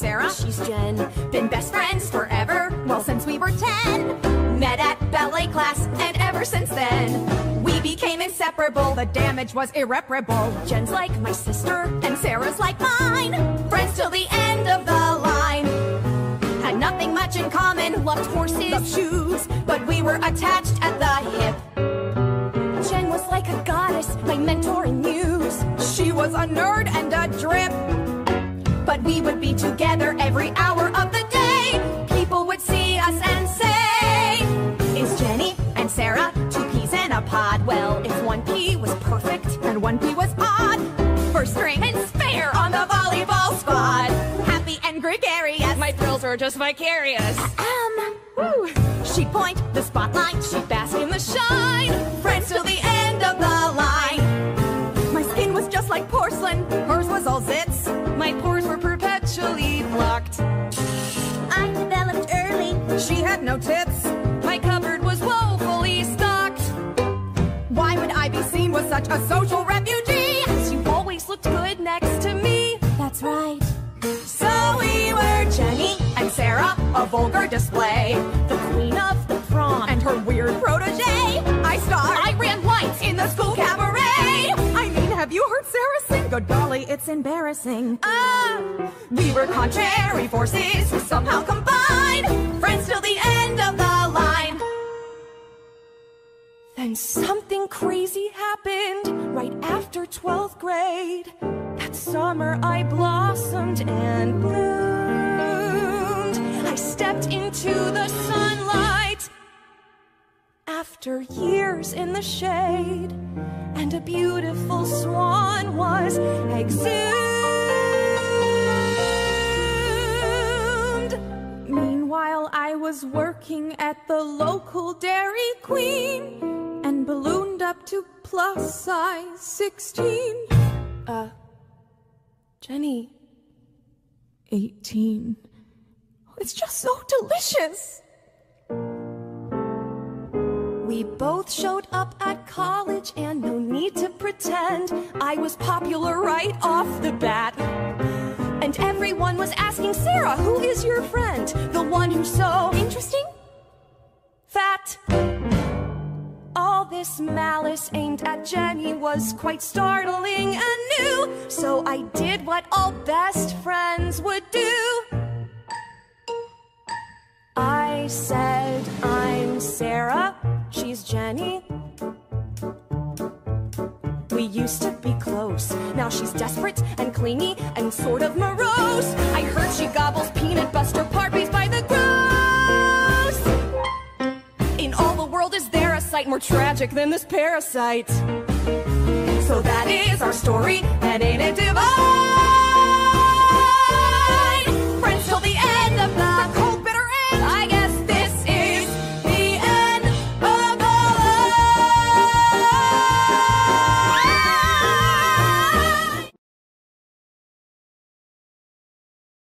she's Jen. Been best friends forever, well, since we were 10. Met at ballet class, and ever since then, we became inseparable. The damage was irreparable. Jen's like my sister, and Sarah's like mine. Friends till the end of the line. Had nothing much in common, loved horses, loved shoes, but we were attached at the hip. Jen was like a goddess, my mentor and muse. She was a nerd and a drip. But we would be together every hour of the day. People would see us and say, Is Jenny and Sarah two peas in a pod? Well, if one pea was perfect and one pea was odd, first string and spare on the volleyball squad. Happy and gregarious. My thrills are just vicarious. Um, woo. She'd point the spotlight, she'd bask in the shine. Friends till the end of the line. My skin was just like porcelain, hers was all zits. Be such a social refugee? You always looked good next to me. That's right. So we were Jenny and Sarah, a vulgar display. The queen of the prom and her weird protege. I starred. I ran lights in the school cabaret. I mean, have you heard Sarah sing? Good golly, it's embarrassing. Ah, we were contrary forces who somehow combined. Friends till the end of the line. Then something crazy happened right after 12th grade. That summer I blossomed and bloomed. I stepped into the sunlight after years in the shade, and a beautiful swan was exhumed. Meanwhile, I was working at the local Dairy Queen and ballooned up to plus size 16. Uh, Jenny. 18. It's just so delicious. We both showed up at college, and no need to pretend I was popular right off the bat. And everyone was asking Sarah, who is your friend? The one who's so interesting? This malice aimed at Jenny was quite startling and new. So I did what all best friends would do. I said, I'm Sarah, she's Jenny. We used to be close. Now she's desperate and sight more tragic than this parasite? So that is our story, and ain't it